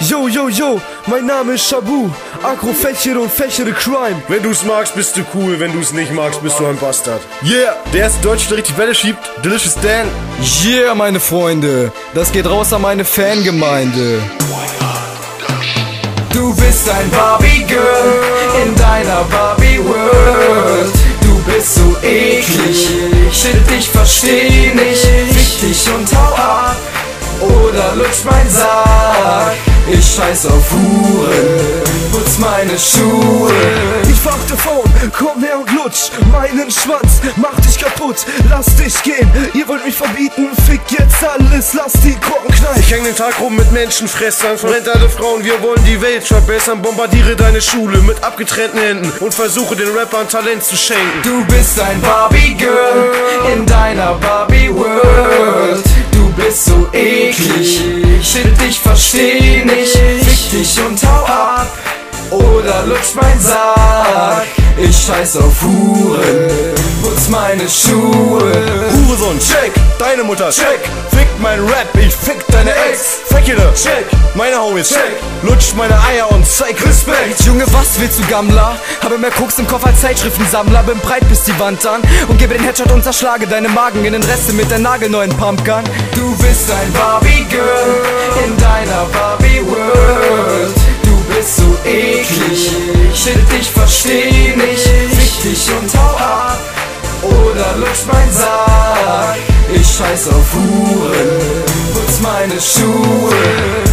Yo, yo, yo, mein Name ist Shabu. Agro fächere und fächere Crime. Wenn du's magst, bist du cool. Wenn du's nicht magst, bist du ein Bastard. Yeah, der erste Deutsche, der richtig Welle schiebt. Delicious Dan. Yeah, meine Freunde. Das geht raus an meine Fangemeinde. Du bist ein Barbie-Girl in deiner Barbie-World. Du bist so eklig, shit, ich versteh nicht. Fick dich und hau ab, oder lutsch mein Sack. Ich scheiß auf Huren, putz meine Schuhe. Ich fach davon, komm her und lutsch meinen Schwanz, mach dich kaputt, lass dich gehen. Ihr wollt mich verbieten, fick jetzt alles, lass die Korken knallen. Ich häng den Tag rum mit Menschenfressern, verrennt alle Frauen, wir wollen die Welt verbessern. Bombardiere deine Schule mit abgetrennten Händen und versuche den Rappern Talent zu schenken. Du bist ein Barbie-Girl in deiner Barbie-World. Versteh nicht. Fick dich und hau ab, oder lutsch mein Sack. Ich scheiß auf Huren, putz meine Schuhe. Hurensohn, check. Deine Mutter, check. Fick mein Rap, ich fick deine Ex. Fäckele, check. Meine Homies, check. Lutsch meine Eier und zeig Respekt. Junge, was willst du, Gammler? Habe mehr Koks im Kopf als Zeitschriftensammler, bin breit bis die Wand an und gebe den Headshot und zerschlage deine Magen in den Reste mit der nagelneuen Pumpgun. Du bist ein Barbie-Girl in deiner Barbie-World. Versteh nicht. Fick dich und hau ab, oder lutsch mein Sack. Ich scheiß auf Huren, putz meine Schuhe.